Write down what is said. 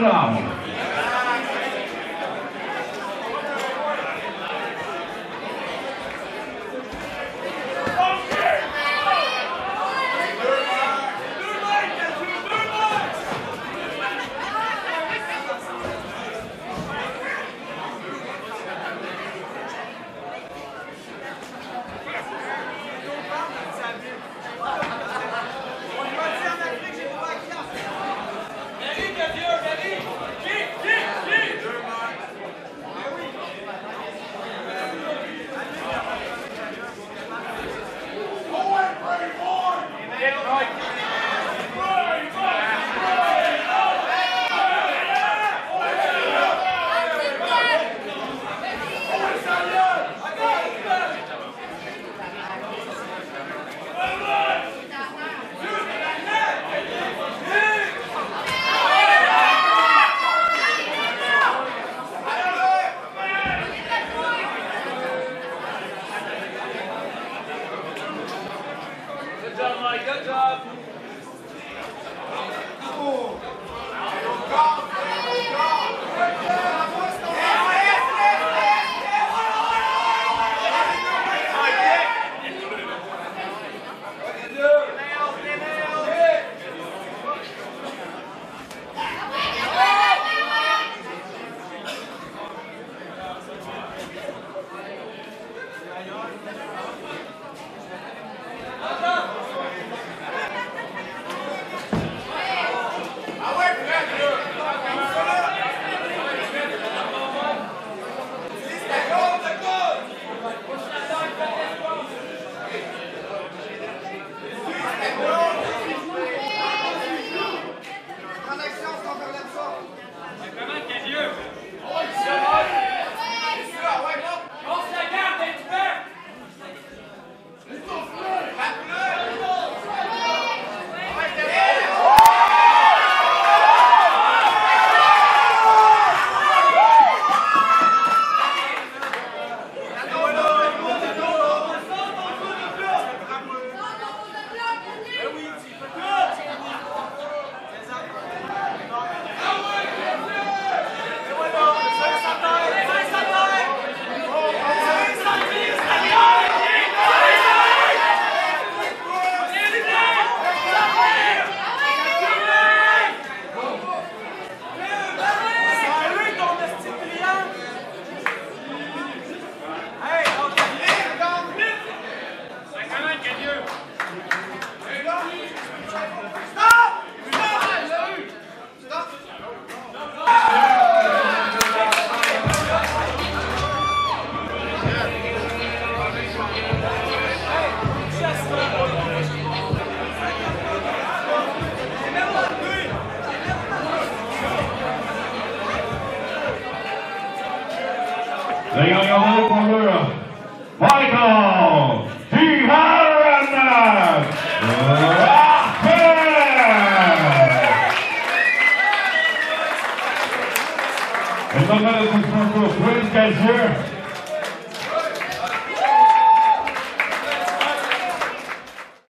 Rahmen. Good job, Good job.